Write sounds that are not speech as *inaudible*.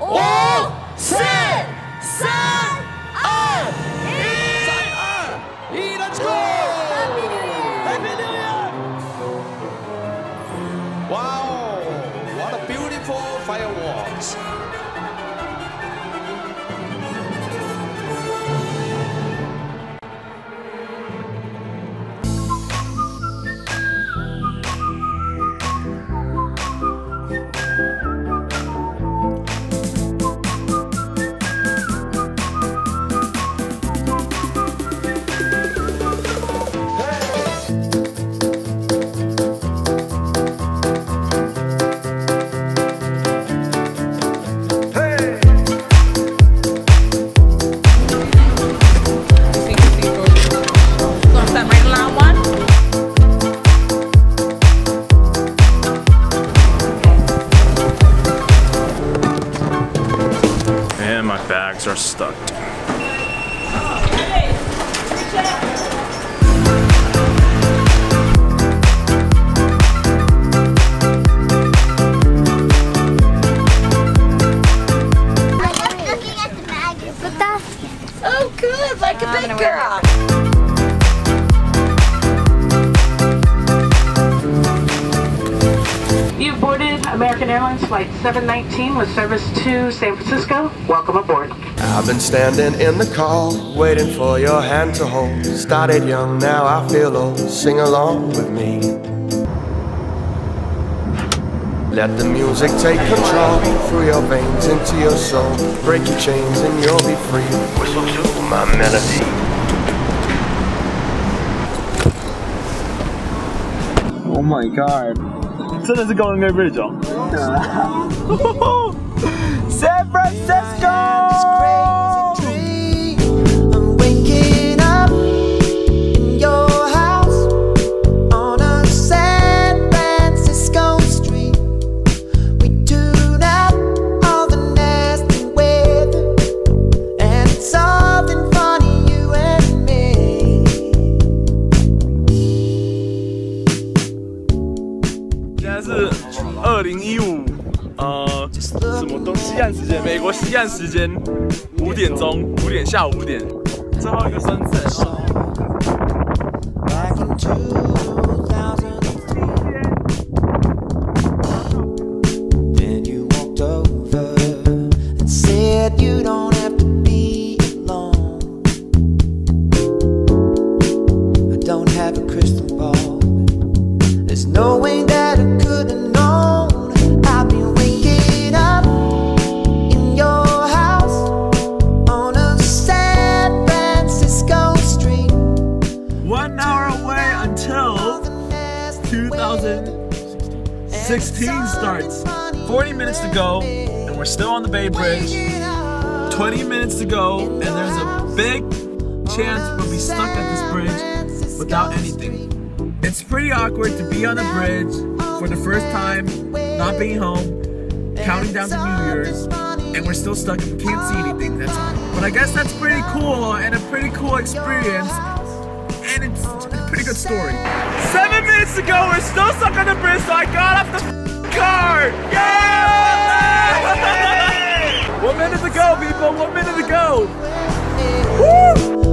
五、四、三、二、一。三二一，Let's go！Happy New Year! Wow! What a beautiful fireworks! My bags are stuck. Looking at the bag. But that's Oh, good, like a big girl. American Airlines Flight 719 with service to San Francisco. Welcome aboard. I've been standing in the car, waiting for your hand to hold. Started young, now I feel old. Sing along with me. Let the music take control through your veins into your soul. Break your chains and you'll be free. Whistle to my melody. Oh my god！真的是 Golden Gate Bridge 哦。 San Francisco。在是二零一五，呃，什么东西岸时间？美国西岸时间五点钟，五点下午五点，最后一个深圳。Back in 2016 starts. 40 minutes to go, and we're still on the Bay Bridge. 20 minutes to go, and there's a big chance we'll be stuck at this bridge without anything. It's pretty awkward to be on a bridge for the first time, not being home, counting down to New Year's, and we're still stuck and can't see anything. That's but I guess that's pretty cool and a pretty cool experience, and it's a pretty good story. Seven minutes to go, we're still stuck on the bridge, so I got off the car. Yay! *laughs* One minute to go, people. One minute to go. Woo!